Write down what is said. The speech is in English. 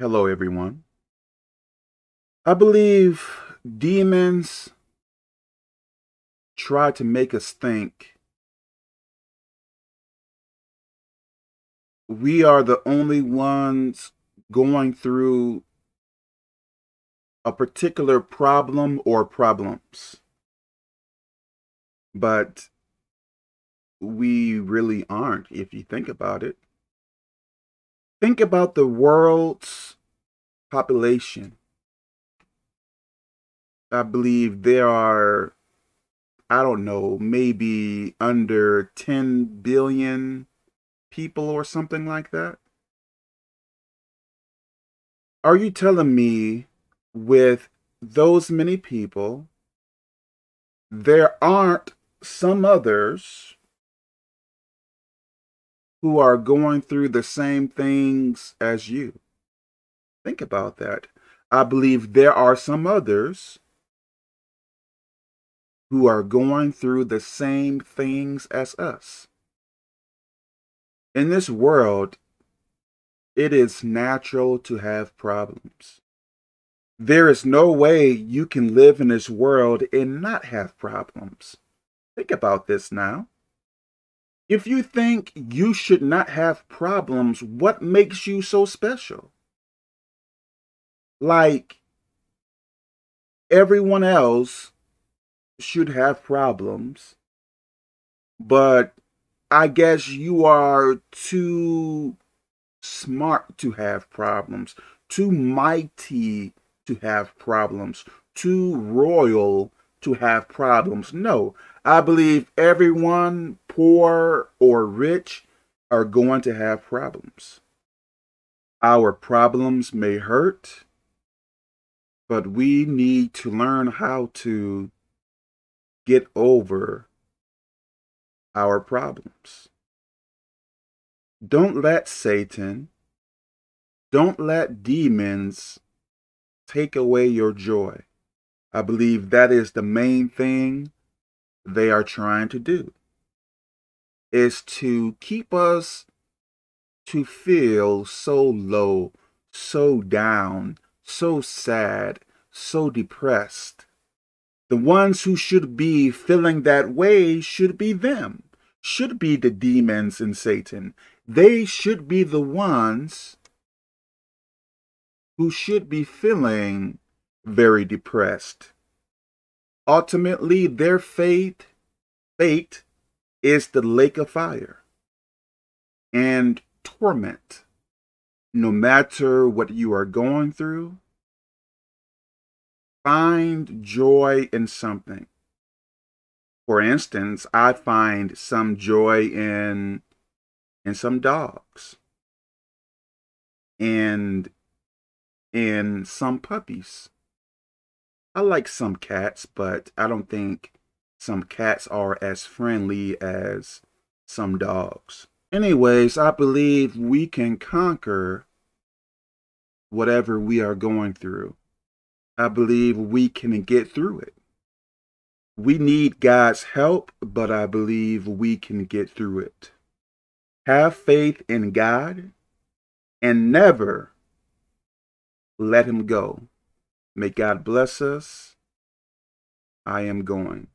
Hello, everyone. I believe demons try to make us think we are the only ones going through a particular problem or problems. But we really aren't, if you think about it. Think about the world's population. I believe there are, I don't know, maybe under 10 billion people or something like that. Are you telling me with those many people, there aren't some others who are going through the same things as you. Think about that. I believe there are some others who are going through the same things as us. In this world, it is natural to have problems. There is no way you can live in this world and not have problems. Think about this now. If you think you should not have problems, what makes you so special? Like everyone else should have problems, but I guess you are too smart to have problems, too mighty to have problems, too royal to have problems. No, I believe everyone, poor or rich, are going to have problems. Our problems may hurt, but we need to learn how to get over our problems. Don't let Satan, don't let demons take away your joy. I believe that is the main thing they are trying to do is to keep us to feel so low, so down, so sad, so depressed. The ones who should be feeling that way should be them, should be the demons and Satan. They should be the ones who should be feeling very depressed. Ultimately, their fate, fate is the lake of fire and torment. No matter what you are going through, find joy in something. For instance, I find some joy in in some dogs and in some puppies. I like some cats, but I don't think some cats are as friendly as some dogs. Anyways, I believe we can conquer whatever we are going through. I believe we can get through it. We need God's help, but I believe we can get through it. Have faith in God and never let him go. May God bless us. I am going.